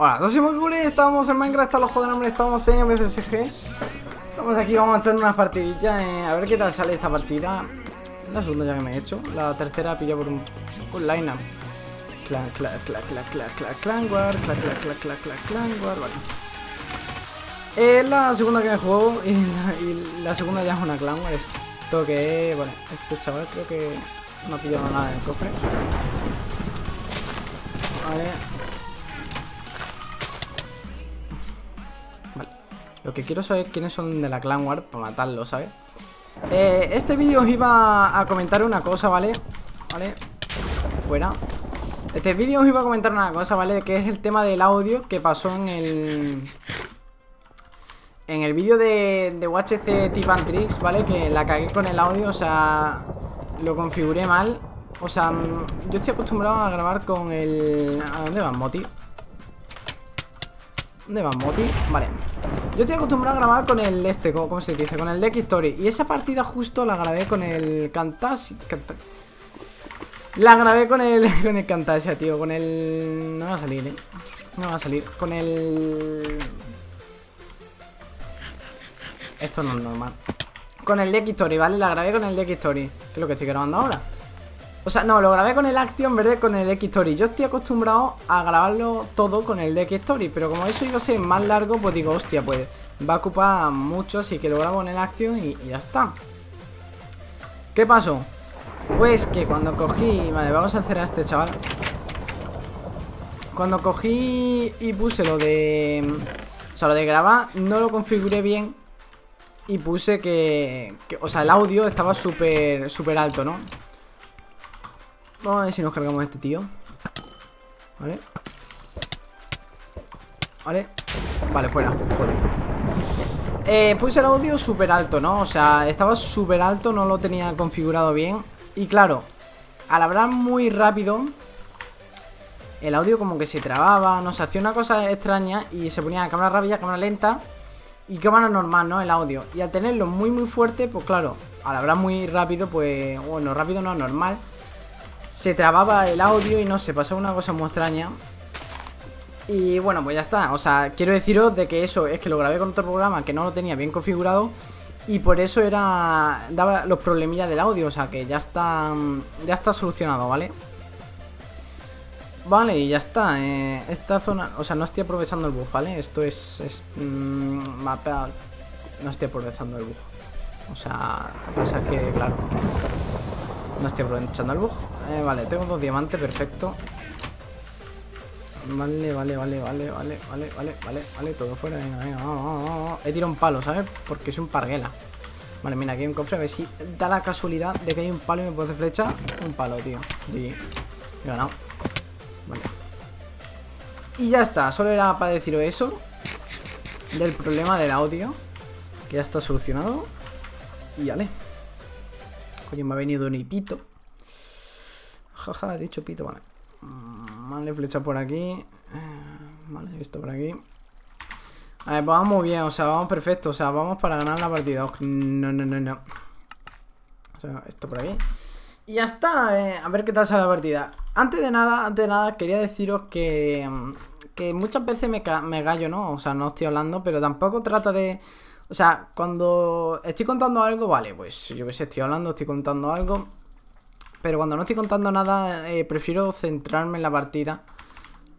Hola, soy Mokuri, estamos en Minecraft, a los de nombre, estamos en MCSG Estamos aquí, vamos a echar unas partidillas, eh, a ver qué tal sale esta partida La segunda ya que me he hecho, la tercera pilla por un, un line-up Clan, clan, clan, clan, clan, clan, clan, war, clan, clan, clan, clan, clan, clan, war, vale Es la segunda que me juego y la, y la segunda ya es una clan war Esto que, bueno, este chaval creo que no ha pillado nada en el cofre Vale Lo que quiero saber es quiénes son de la Clan War para matarlo, ¿sabes? Eh, este vídeo os iba a comentar una cosa, ¿vale? ¿Vale? Fuera Este vídeo os iba a comentar una cosa, ¿vale? Que es el tema del audio que pasó en el... En el vídeo de, de UHC Tip and Tricks, ¿vale? Que la cagué con el audio, o sea... Lo configuré mal O sea, mm, yo estoy acostumbrado a grabar con el... ¿A dónde van, Moti? ¿Dónde van, Moti? Vale yo estoy acostumbrado a grabar con el este, ¿cómo se dice? Con el Deck Story. Y esa partida justo la grabé con el Cantas... La grabé con el, con el Cantasia, tío. Con el... No va a salir, ¿eh? No va a salir. Con el... Esto no es normal. Con el Deck Story, ¿vale? La grabé con el Deck Story. Que es lo que estoy grabando ahora. O sea, no, lo grabé con el Action, ¿verdad? Con el X-Story. Yo estoy acostumbrado a grabarlo todo con el X-Story. Pero como eso iba a ser más largo, pues digo, hostia, pues va a ocupar mucho. Así que lo grabo en el Action y, ya está. ¿Qué pasó? Pues que cuando cogí... Vale, vamos a hacer a este chaval. Cuando cogí y puse lo de... O sea, lo de grabar, no lo configuré bien. Y puse que... que o sea, el audio estaba súper, súper alto, ¿no? Vamos a ver si nos cargamos a este tío. Vale. Vale. Vale, fuera, joder. Eh, Puse el audio súper alto, ¿no? O sea, estaba súper alto, no lo tenía configurado bien. Y claro, al hablar muy rápido El audio como que se trababa No sé, hacía una cosa extraña Y se ponía cámara rápida, cámara lenta. Y cámara normal, ¿no? El audio. Y al tenerlo muy muy fuerte, pues claro Al hablar muy rápido, pues... Bueno, rápido no, normal se trababa el audio y no sé, pasaba una cosa muy extraña. Y bueno, pues ya está. O sea, quiero deciros de que eso es que lo grabé con otro programa que no lo tenía bien configurado. Y por eso era. daba los problemillas del audio. O sea que ya está. Ya está solucionado, ¿vale? Vale, y ya está. Eh, esta zona. O sea, no estoy aprovechando el bug, ¿vale? Esto es. es mmm, mapa. No estoy aprovechando el bug. O sea, pasa que, claro. No estoy aprovechando el bug. Eh, vale, tengo dos diamantes, perfecto. Vale, vale, vale, vale, vale, vale, vale, vale, vale, todo fuera, venga, venga, vamos, vamos, vamos. He tirado un palo, ¿sabes? Porque soy un parguela. Vale, mira, aquí hay un cofre, a ver si da la casualidad de que hay un palo y me puedo hacer flecha. Un palo, tío. Y he ganado. Vale. Y ya está, solo era para deciros eso. Del problema del audio. Que ya está solucionado. Y vale. Coño, me ha venido un hipito. Jaja, dicho pito, vale. Mm, vale, flecha por aquí. Eh, vale, esto por aquí. A ver, vamos muy bien, o sea, vamos perfecto. O sea, vamos para ganar la partida. No, no, no, no. O sea, esto por aquí. Y ya está, a ver qué tal sale la partida. Antes de nada, antes de nada, quería deciros que, que muchas veces me, me gallo, ¿no? O sea, no estoy hablando, pero tampoco trata de... O sea, cuando estoy contando algo, vale, pues yo que sé, estoy hablando, estoy contando algo. Pero cuando no estoy contando nada, eh, prefiero centrarme en la partida.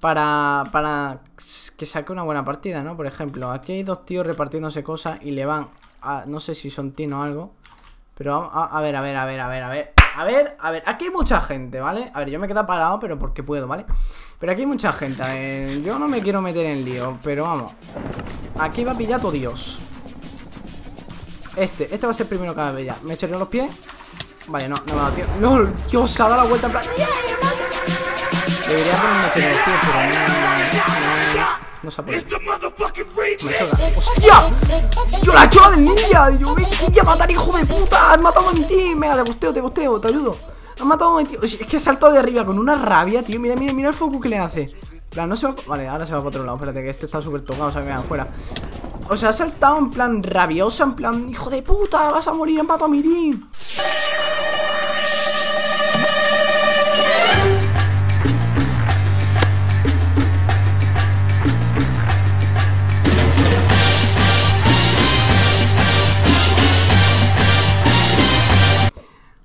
Para, para que saque una buena partida, ¿no? Por ejemplo, aquí hay dos tíos repartiéndose cosas y le van a... No sé si son tino o algo. Pero vamos a, a, ver, a ver, a ver, a ver, a ver. A ver, a ver, aquí hay mucha gente, ¿vale? A ver, yo me quedo parado, pero porque puedo, ¿vale? Pero aquí hay mucha gente, yo no me quiero meter en lío, pero vamos Aquí va a pillar todo Dios este, este va a ser el primero que va a ya. Me echaré los pies. Vale, no, no me ha dado tío. ¡Lol! Dios, se ha dado la vuelta en plan. Debería ponerme los pies, pero no. No, se ha podido. ¡Hostia! ¡Yo la hecho del ninja! Yo me voy a matar, hijo de puta. Has matado a mi team. Venga, te busteo, te busteo, te ayudo. Has matado a mi tío. Es que he saltado de arriba con una rabia, tío. Mira, mira, mira el foco que le hace. Plan, no se va. Vale, ahora se va para otro lado. Espérate, que este está súper tocado. O sea, que me fuera. O sea, ha saltado en plan rabiosa, en plan, hijo de puta, vas a morir en pato a mi team.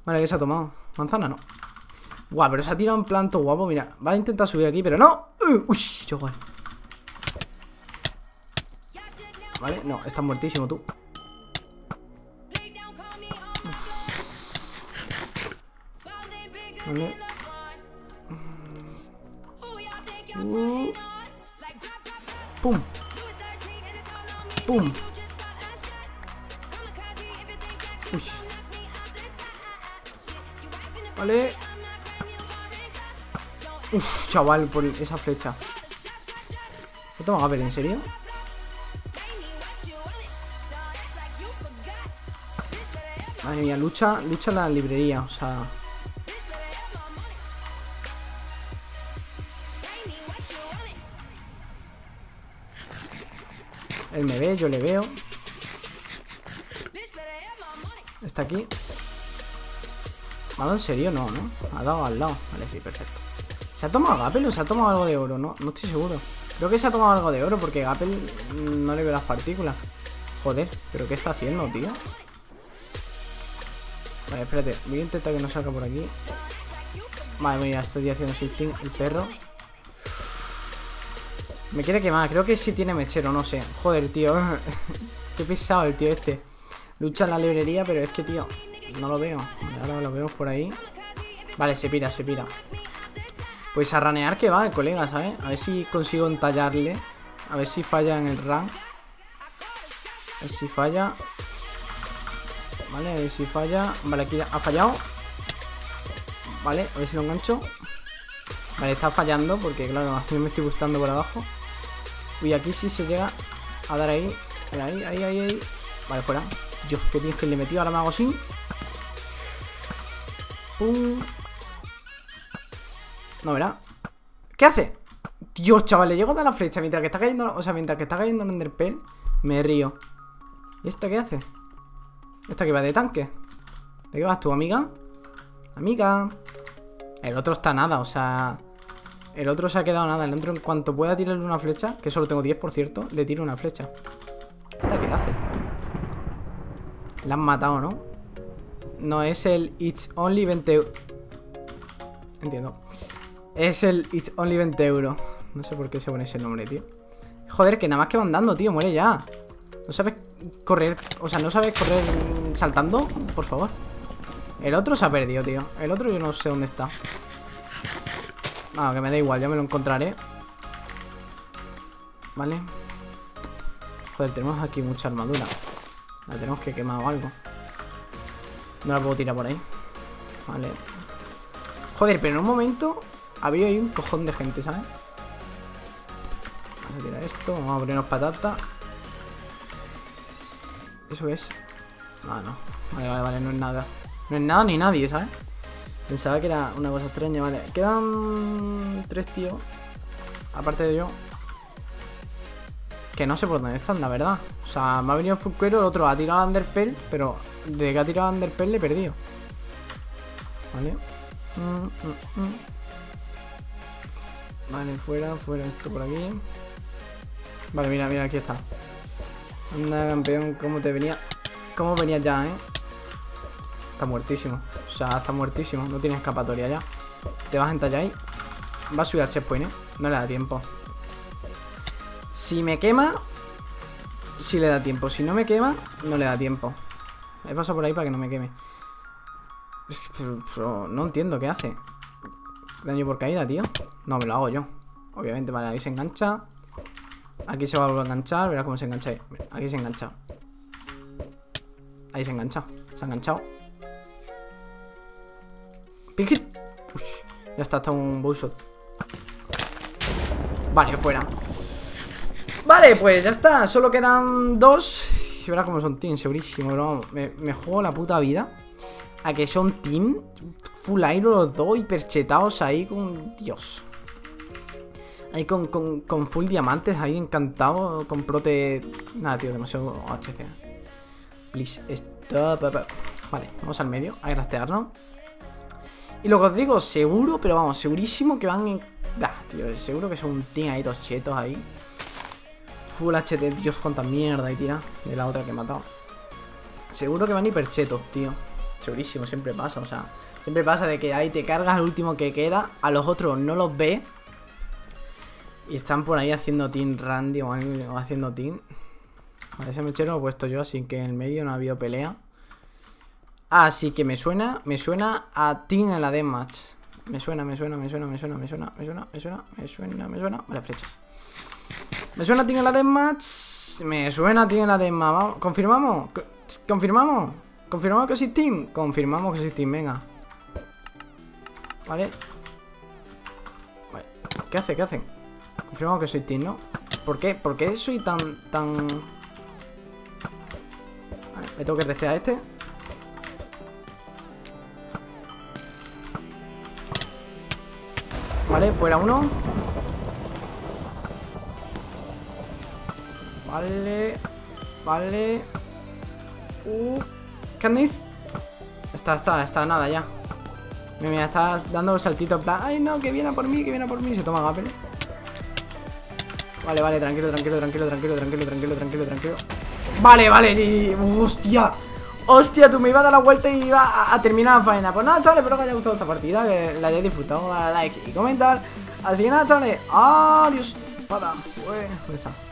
Vale, ¿qué se ha tomado? Manzana no. Guau, pero se ha tirado en planto guapo. Mira, va a intentar subir aquí, pero no. Uh, uy, chaval. Vale, no, estás muertísimo tú. Vale. Uh. Pum. Pum. Vale. Uf, chaval, por esa flecha. ¿Qué toma Gabel? ¿En serio? Madre mía, lucha, lucha la librería, o sea... Él me ve, yo le veo. Está aquí. ¿Ha dado en serio? No, ¿no? Ha dado al lado. Vale, sí, perfecto. ¿Se ha tomado Gapel o se ha tomado algo de oro? No, no estoy seguro. Creo que se ha tomado algo de oro porque Gapel no le ve las partículas. Joder, ¿pero qué está haciendo, tío? Vale, espérate. Voy a intentar que no salga por aquí. Vale, mira, estoy haciendo shifting. El perro. Me quiere quemar. Creo que sí tiene mechero, no sé. Joder, tío. Qué pesado el tío este. Lucha en la librería, pero es que, tío, no lo veo. Ahora lo vemos por ahí. Vale, se pira, se pira. Pues a ranear que va el colega, ¿sabes? A ver si consigo entallarle. A ver si falla en el run. A ver si falla. Vale, a ver si falla. Vale, aquí ha fallado. Vale, a ver si lo engancho. Vale, está fallando porque, claro, a mí me estoy gustando por abajo. Uy, aquí sí se llega a dar ahí. Ahí, ahí, ahí, ahí. Vale, fuera. Dios, qué bien que le metí. Ahora me hago así. No, ¿verdad? ¿Qué hace? Dios, chaval, le llego a dar la flecha mientras que está cayendo. O sea, mientras que está cayendo el Enderpearl. Me río. ¿Y esta qué hace? ¿Esta que va de tanque? ¿De qué vas tú, amiga? Amiga. El otro está nada, o sea. El otro se ha quedado nada. El otro, en cuanto pueda tirarle una flecha, que solo tengo 10, por cierto, le tiro una flecha. ¿Esta qué hace? La han matado, ¿no? No, es el It's Only 20 Entiendo. Es el It's Only 20 euros. No sé por qué se pone ese nombre, tío. Joder, que nada más que van dando, tío. Muere ya. ¿No sabes correr? O sea, ¿no sabes correr saltando? Por favor. El otro se ha perdido, tío. El otro yo no sé dónde está. Ah, que me da igual, ya me lo encontraré. Vale. Joder, tenemos aquí mucha armadura. La tenemos que quemar o algo. No la puedo tirar por ahí. Vale. Joder, pero en un momento había ahí un cojón de gente, ¿sabes? Vamos a tirar esto. Vamos a ponernos patata. ¿Eso es? Ah, no. Vale, vale, vale, no es nada. No es nada ni nadie, ¿sabes? Pensaba que era una cosa extraña, vale. Quedan tres tíos. Aparte de yo. Que no sé por dónde están, la verdad. O sea, me ha venido Fulquero, el otro ha tirado a Underpell, pero de que ha tirado a Underpell le he perdido. Vale. Mm, mm, mm. Vale, fuera, fuera esto por aquí. Vale, mira, mira, aquí está. Anda, campeón, ¿cómo te venía? ¿Cómo venía ya, eh? Está muertísimo. O sea, está muertísimo. No tiene escapatoria ya. Te vas a entallar ahí. Va a subir al checkpoint, eh. No le da tiempo. Si me quema, si le da tiempo. Si no me quema, no le da tiempo. He pasado por ahí para que no me queme. No entiendo qué hace. Daño por caída, tío. No, me lo hago yo. Obviamente, vale, ahí se engancha. Aquí se va a volver a enganchar. Verás cómo se engancha ahí. Aquí se engancha. Ahí se engancha. Se ha enganchado. Pink Ya está, está un bullshot. Vale, fuera. Vale, pues ya está. Solo quedan dos. Verás cómo son team, segurísimo, bro. Me, me, juego la puta vida. A que son team. Full aero los dos hiperchetados ahí con. Dios. Ahí con, con, con, full diamantes, ahí encantado. Con prote. Nada, tío, demasiado HC. Please, stop. Vale, vamos al medio, a grastearnos. Y lo que os digo, seguro, pero vamos, segurísimo que van en. Tío, seguro que son un team ahí, dos chetos ahí. Full HT, Dios, cuánta mierda y tira de la otra que he matado. Seguro que van hiperchetos, tío. Segurísimo, siempre pasa, o sea, siempre pasa de que ahí te cargas el último que queda, a los otros no los ve y están por ahí haciendo team Randy o, haciendo team. Ese mechero lo he puesto yo, así que en el medio no ha habido pelea. Así que me suena, me suena a team en la deathmatch. Me suena, me suena, me suena, me suena, me suena, me suena, me suena, me suena, me suena. Vale, flechas. Me suena en la deathmatch. Me suena en la deathmatch. Vamos, ¿Confirmamos? Co- ¿Confirmamos? ¿Confirmamos que soy team? Confirmamos que soy team, venga. Vale. Vale. ¿Qué hace? ¿Qué hacen? Confirmamos que soy team, ¿no? ¿Por qué? ¿Por qué soy tan... tan... Vale, me tengo que restear a este. Vale, fuera uno. Vale. Vale. Uh. Candice. Está, está, está, nada ya. Mira, mira, está dando el saltito en plan. Ay, no, que viene por mí, que viene por mí. Se toma Gapel. Vale, vale, tranquilo, tranquilo, tranquilo, tranquilo, tranquilo, tranquilo, tranquilo, tranquilo. Vale, vale, y... hostia. Hostia, tú me iba a dar la vuelta y iba a, terminar la faena. Pues nada, chavales, espero que haya gustado esta partida, que la hayáis disfrutado, dale like y comentar. Así que nada, chavales, adiós. Espada. Ué, ¿Dónde está?